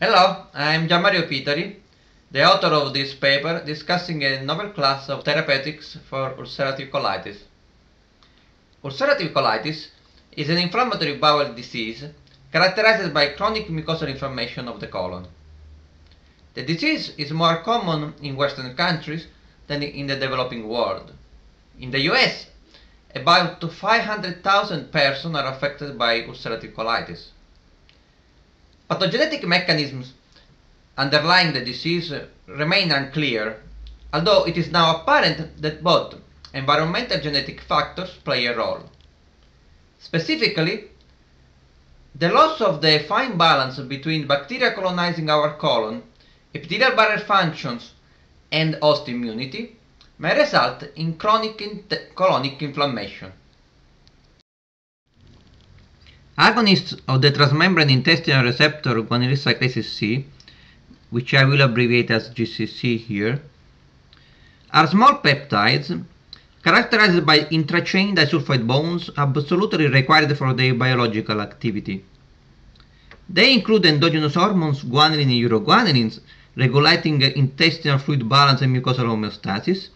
Hello, I'm Gianmario Pitari, the author of this paper discussing a novel class of therapeutics for ulcerative colitis. Ulcerative colitis is an inflammatory bowel disease characterized by chronic mucosal inflammation of the colon. The disease is more common in Western countries than in the developing world. In the US, about 500,000 persons are affected by ulcerative colitis. Pathogenetic mechanisms underlying the disease remain unclear, although it is now apparent that both environmental genetic factors play a role. Specifically, the loss of the fine balance between bacteria colonizing our colon, epithelial barrier functions, and host immunity may result in chronic colonic inflammation. Agonists of the transmembrane intestinal receptor guanylate cyclase C, which I will abbreviate as GCC here, are small peptides characterized by intrachain disulfide bonds absolutely required for their biological activity. They include endogenous hormones guanylin and uroguanylins regulating intestinal fluid balance and mucosal homeostasis,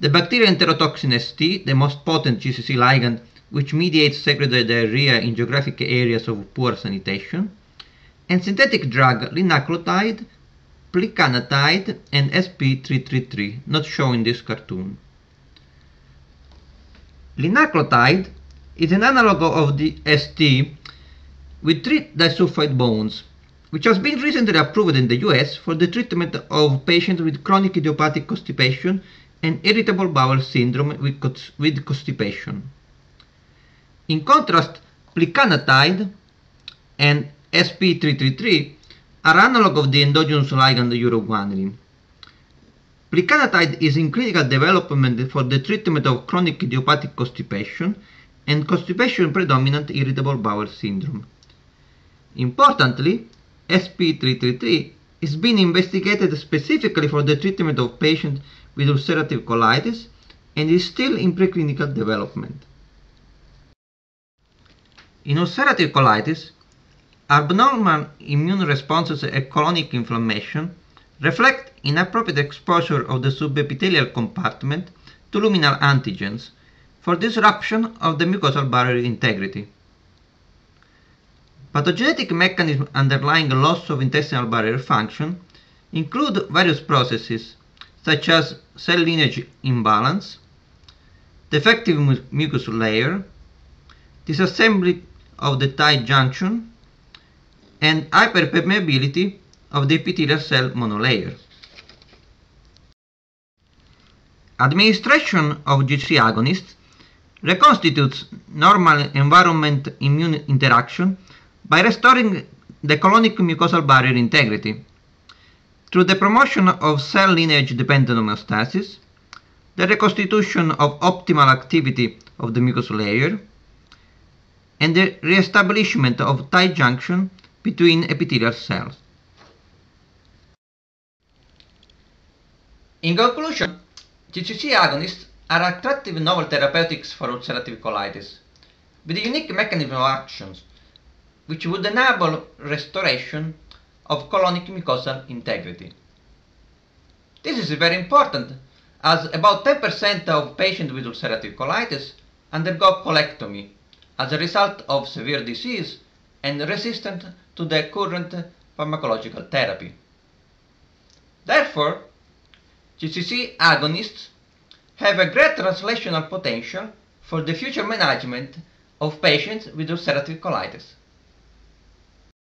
the bacterial enterotoxin ST, the most potent GCC ligand which mediates secondary diarrhea in geographic areas of poor sanitation, and synthetic drug linaclotide, plecanatide, and SP333, not shown in this cartoon. Linaclotide is an analog of the ST with three disulfide bonds, which has been recently approved in the US for the treatment of patients with chronic idiopathic constipation and irritable bowel syndrome with constipation. In contrast, plecanatide and SP333 are analog of the endogenous ligand uroguanylin. Plecanatide is in clinical development for the treatment of chronic idiopathic constipation and constipation predominant irritable bowel syndrome. Importantly, SP333 is being investigated specifically for the treatment of patients with ulcerative colitis and is still in preclinical development. In ulcerative colitis, abnormal immune responses and colonic inflammation reflect inappropriate exposure of the subepithelial compartment to luminal antigens for disruption of the mucosal barrier integrity. Pathogenetic mechanisms underlying loss of intestinal barrier function include various processes such as cell lineage imbalance, defective mucous layer, disassembly of the tight junction and hyperpermeability of the epithelial cell monolayer. Administration of GC agonists reconstitutes normal environment immune interaction by restoring the colonic mucosal barrier integrity through the promotion of cell lineage dependent homeostasis, the reconstitution of optimal activity of the mucous layer, and the re-establishment of tight junction between epithelial cells. In conclusion, GCC agonists are attractive novel therapeutics for ulcerative colitis, with a unique mechanism of actions, which would enable restoration of colonic mucosal integrity. This is very important, as about 10% of patients with ulcerative colitis undergo colectomy as a result of severe disease and resistant to the current pharmacological therapy. Therefore, GCC agonists have a great translational potential for the future management of patients with ulcerative colitis.